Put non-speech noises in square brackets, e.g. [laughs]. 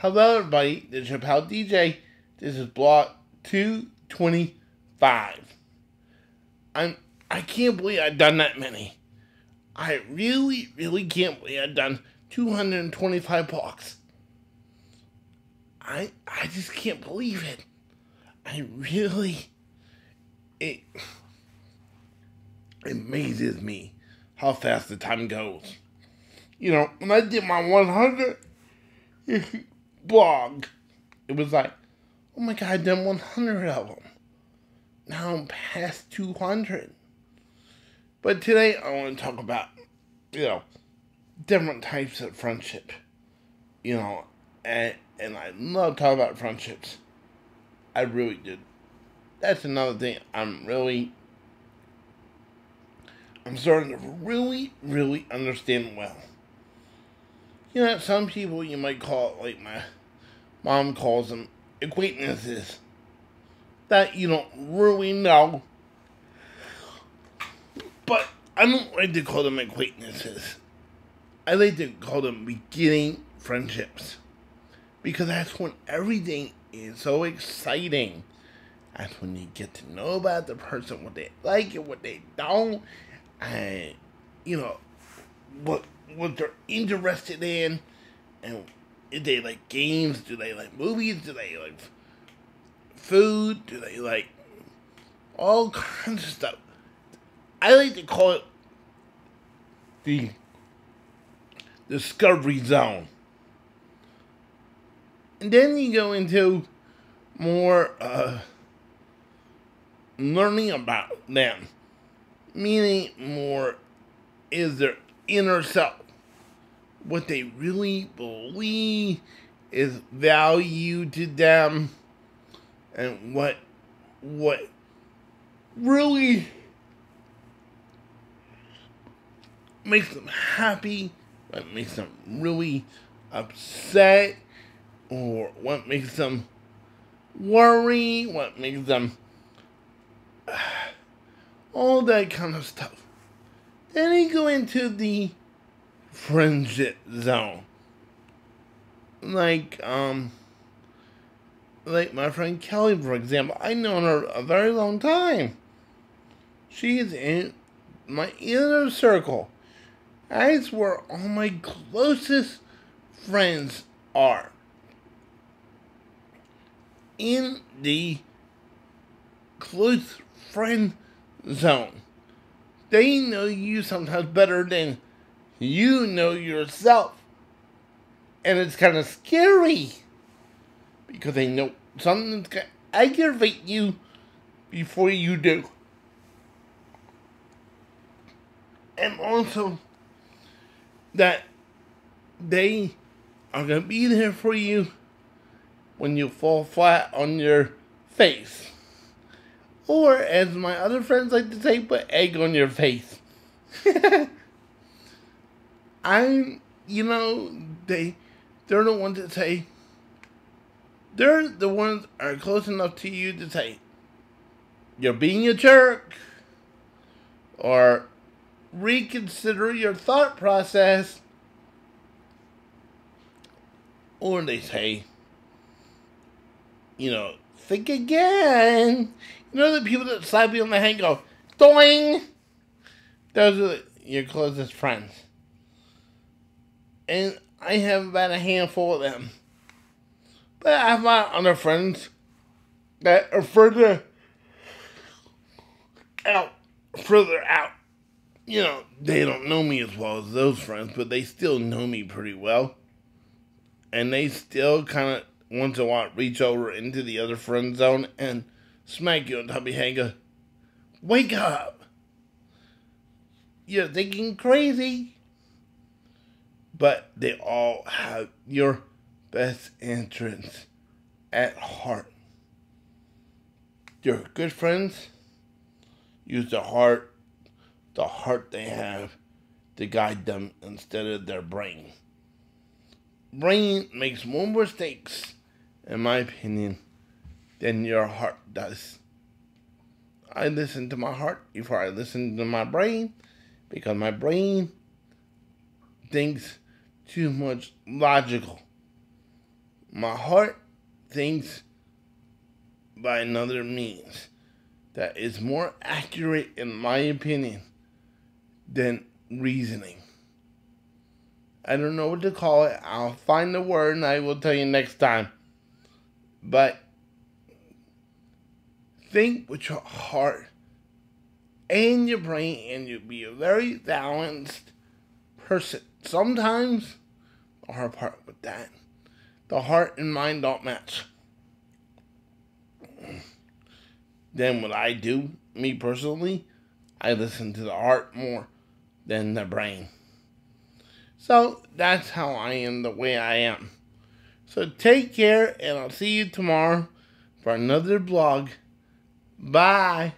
Hello, everybody. This is pal DJ. This is block 225. I'm, I can't believe I've done that many. I really, really can't believe I've done 225 blocks. I, I just can't believe it. I really, it, it amazes me how fast the time goes. You know, when I did my 100 [laughs] blog, it was like, oh my god, I done 100 of them. Now I'm past 200. But today I want to talk about, you know, different types of friendship. You know, and, and I love talking about friendships. I really did. That's another thing I'm really I'm starting to really, really understand well. You know, some people you might call it like my mom calls them acquaintances that you don't really know. But I don't like to call them acquaintances. I like to call them beginning friendships. Because that's when everything is so exciting. That's when you get to know about the person, what they like and what they don't, and you know what what they're interested in, and if they like games, do they like movies, do they like food, do they like all [laughs] kinds of stuff. I like to call it the discovery zone. And then you go into more uh, learning about them meaning more is their inner self. What they really believe is value to them and what what really makes them happy, what makes them really upset, or what makes them worry, what makes them [sighs] all that kind of stuff. Then you go into the friendship zone. Like, um, like my friend Kelly, for example. I've known her a very long time. She's in my inner circle. That's where all my closest friends are. In the close friend zone. They know you sometimes better than you know yourself. And it's kind of scary because they know something's going to aggravate you before you do. And also that they are going to be there for you when you fall flat on your face. Or, as my other friends like to say, put egg on your face. [laughs] I'm, you know, they, they're the ones that say, they're the ones are close enough to you to say, you're being a jerk, or reconsider your thought process, or they say, you know, think again. You know the people that slap you on the head go, doing? Those are your closest friends. And I have about a handful of them. But I have my other friends that are further out, further out. You know, they don't know me as well as those friends, but they still know me pretty well. And they still kind of once in a while reach over into the other friend zone and smack you on top of your head go, Wake up! You're thinking crazy. But they all have your best interests at heart. Your good friends use the heart, the heart they have to guide them instead of their brain. Brain makes more mistakes, in my opinion, than your heart does. I listen to my heart before I listen to my brain because my brain thinks too much logical. My heart thinks by another means that is more accurate, in my opinion, than reasoning. I don't know what to call it. I'll find the word and I will tell you next time. But think with your heart and your brain, and you'll be a very balanced person. Sometimes the hard part with that, the heart and mind don't match. Then what I do, me personally, I listen to the heart more than the brain. So that's how I am the way I am. So take care, and I'll see you tomorrow for another blog. Bye.